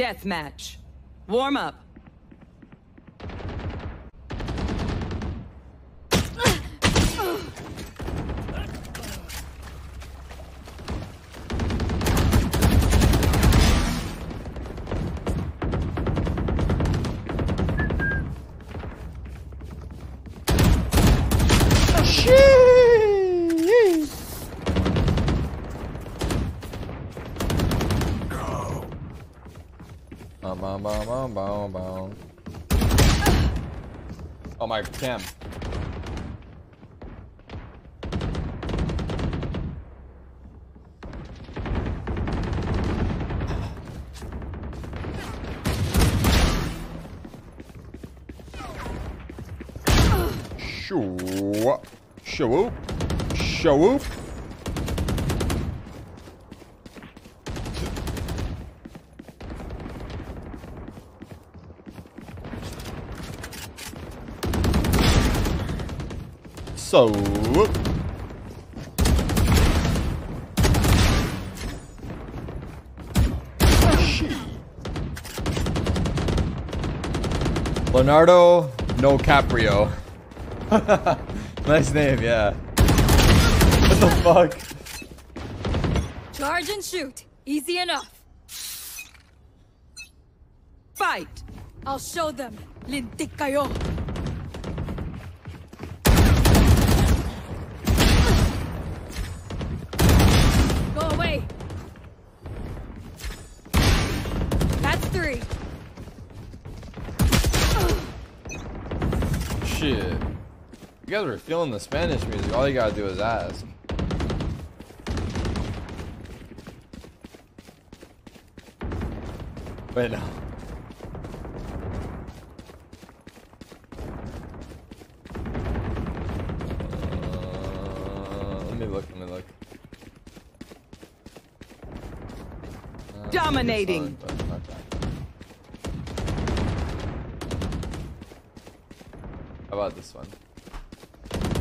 Deathmatch. Warm up. bom, bom, bom, bom, bom. Oh my cam. Show up. Show up. So. Leonardo No Caprio. nice name, yeah. What the fuck? Charge and shoot. Easy enough. Fight! I'll show them. Lintik. You guys were feeling the Spanish music. All you gotta do is ask. Wait, no. Uh, let me look, let me look. Uh, Dominating. this one, but not that. How about this one?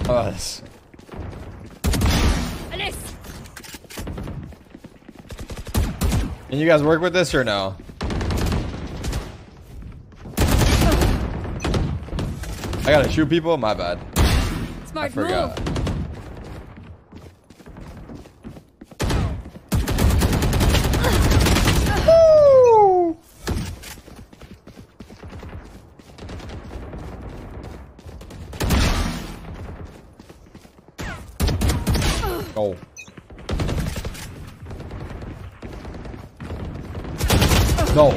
Alice. Can you guys work with this or no? I gotta shoot people? My bad. I Smart forgot. move. No.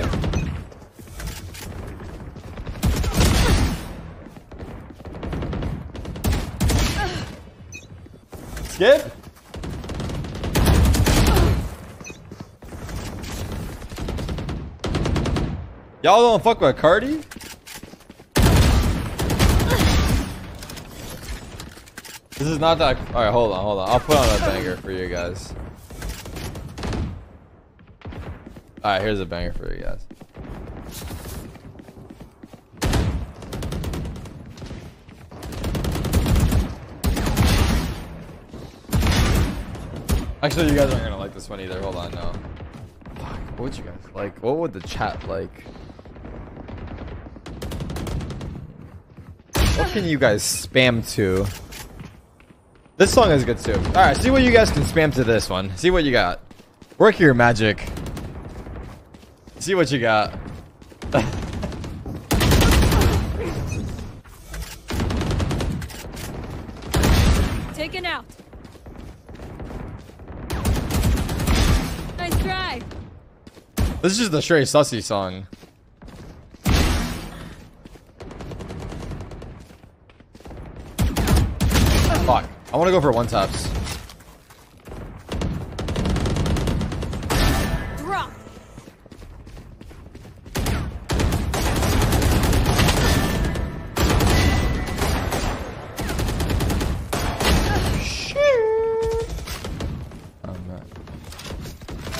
Skip? Y'all don't fuck with Cardi? This is not that. All right, hold on, hold on. I'll put on a banger for you guys. All right, here's a banger for you guys. Actually, you guys aren't gonna like this one either. Hold on, no. Fuck, what would you guys like? What would the chat like? What can you guys spam to? This song is good too. All right, see what you guys can spam to this one. See what you got. Work your magic. See what you got. Taken out. Nice try. this is the straight sussy song. Fuck. I want to go for one taps.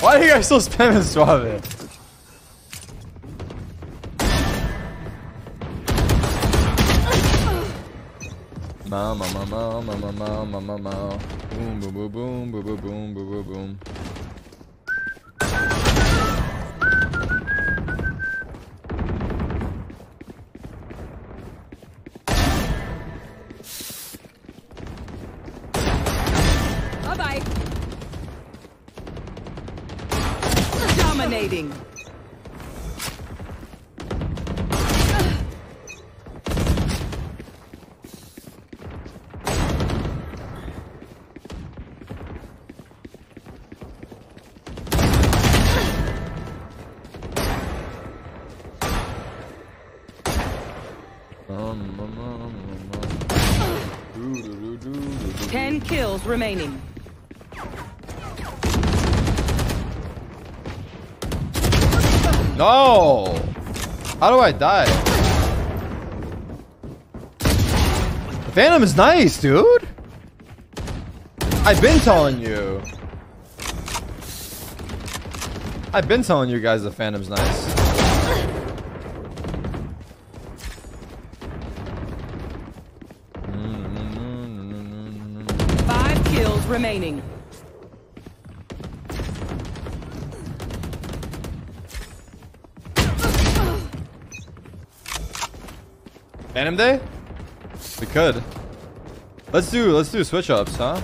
Why are you guys still spamming Suave? Ma ma ma ma ma ma ma ma ma ma. Boom boom boom boom boom boom boom boom boom boom. Dominating. Um, um, um, Ten kills remaining. No! How do I die? The Phantom is nice, dude! I've been telling you. I've been telling you guys the Phantom's nice. Five kills remaining. Phantom Day? We could. Let's do let's do switch ups, huh?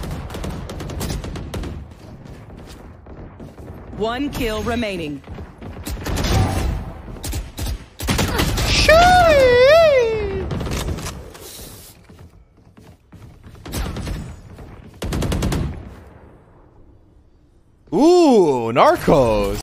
One kill remaining. Ooh, Narcos.